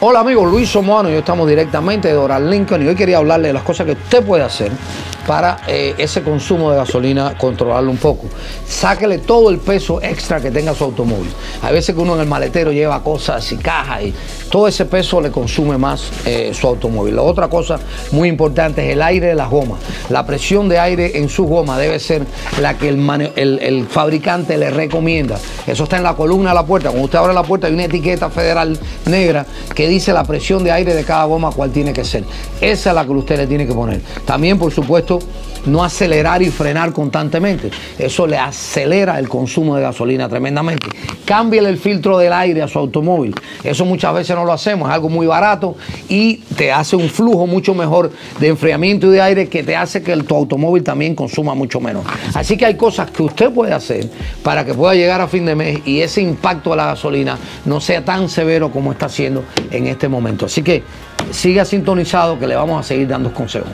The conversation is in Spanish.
Hola amigos, Luis Somoano y yo estamos directamente de Doral Lincoln y hoy quería hablarle de las cosas que usted puede hacer para eh, ese consumo de gasolina controlarlo un poco. Sáquele todo el peso extra que tenga su automóvil. Hay veces que uno en el maletero lleva cosas y cajas y todo ese peso le consume más eh, su automóvil. La otra cosa muy importante es el aire de las gomas. La presión de aire en su goma debe ser la que el, el fabricante le recomienda. Eso está en la columna de la puerta. Cuando usted abre la puerta hay una etiqueta federal negra que dice la presión de aire de cada goma cuál tiene que ser. Esa es la que usted le tiene que poner. También, por supuesto, no acelerar y frenar constantemente. Eso le acelera el consumo de gasolina tremendamente. Cámbiale el filtro del aire a su automóvil. Eso muchas veces no lo hacemos, es algo muy barato y te hace un flujo mucho mejor de enfriamiento y de aire que te hace que tu automóvil también consuma mucho menos. Así que hay cosas que usted puede hacer para que pueda llegar a fin de mes y ese impacto de la gasolina no sea tan severo como está siendo en este momento. Así que siga sintonizado que le vamos a seguir dando consejos.